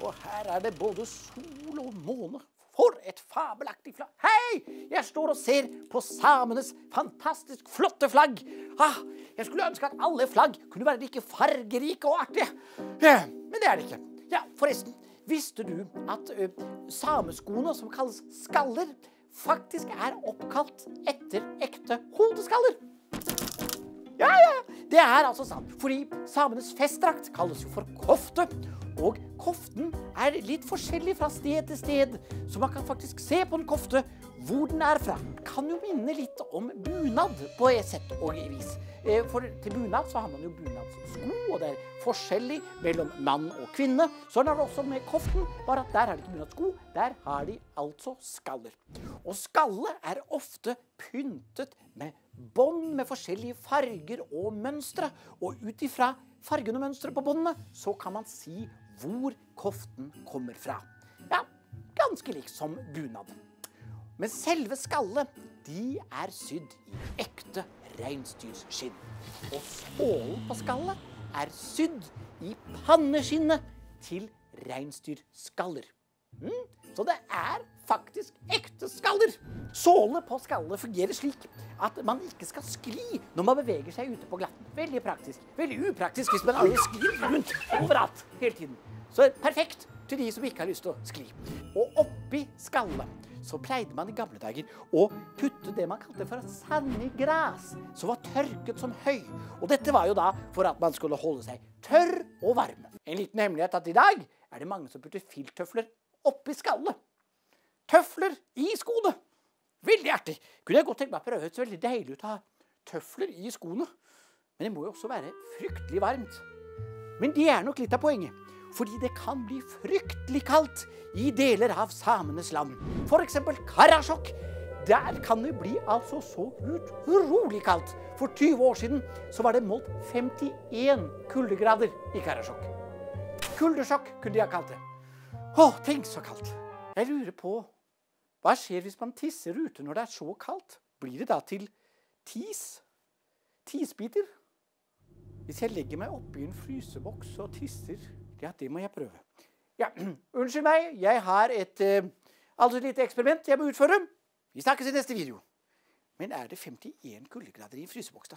Og her er det både sol og måne. For et fabelaktig flagg. Hei! Jeg står og ser på samenes fantastisk flotte flagg. Ah, jeg skulle ønske at alle flagg kunne være like fargerike og artige. Ja, men det er det ikke. Ja, forresten. Visste du at ø, sameskoene, som kalles skaller, faktisk er oppkalt etter ekte hodeskaller? Det er altså sant. Fordi samenes festdrakt kalles jo for kofte. Og koften er litt forskjellig fra sted til sted, så man kan faktisk se på en kofte hvor den er fra. Kan jo minne litt om bunad på et sett og vis. Eh, For til bunad så har man jo bunadssko, og det er forskjellig mellom mann og kvinne. Sånn er det også med koften, bare at der har de ikke bunadssko. der har de altså skaller. Og skalle er ofte pyntet med bånd med forskjellige farger og mønstre. Og ut ifra fargene og mønsteret på båndene, så kan man si hvor koften kommer fra. Ja, ganske lik som bunad. Men selve skallet, de er sydd i ekte reinsdyrskinn. Og skålen på skallet er sydd i panneskinnet til reinsdyrskaller. Mm, så det er faktisk ekte skaller. Sålene på skallet fungerer slik at man ikke skal skli når man beveger seg ute på glatten. Veldig praktisk. Veldig upraktisk hvis man alle sklir rundt overalt hele tiden. Så perfekt til de som ikke har lyst til å skli. Og oppi skallet så pleide man i gamle dager å putte det man kalte for sandgras, som var tørket som høy. Og dette var jo da for at man skulle holde seg tørr og varm. En liten hemmelighet at i dag er det mange som putter filttøfler oppi skallet. Tøfler i skoene. Veldig artig. Kunne jeg godt tenkt meg å prøve. Høres veldig deilig ut å ha tøfler i skoene. Men det må jo også være fryktelig varmt. Men det er nok litt av poenget. Fordi det kan bli fryktelig kaldt i deler av samenes land. F.eks. Karasjok. Der kan det bli altså så utrolig kaldt. For 20 år siden så var det målt 51 kuldegrader i Karasjok. Kuldesjokk kunne de ha kalt det. Å, tenk så kaldt. Jeg lurer på hva skjer hvis man tisser ute når det er så kaldt? Blir det da til tis? Tisbiter? Hvis jeg legger meg oppi en fryseboks og tisser, ja, det må jeg prøve. Ja, unnskyld meg, jeg har et altså et lite eksperiment jeg må utføre. Vi snakkes i neste video. Men er det 51 kuldegrader i en fryseboks, da?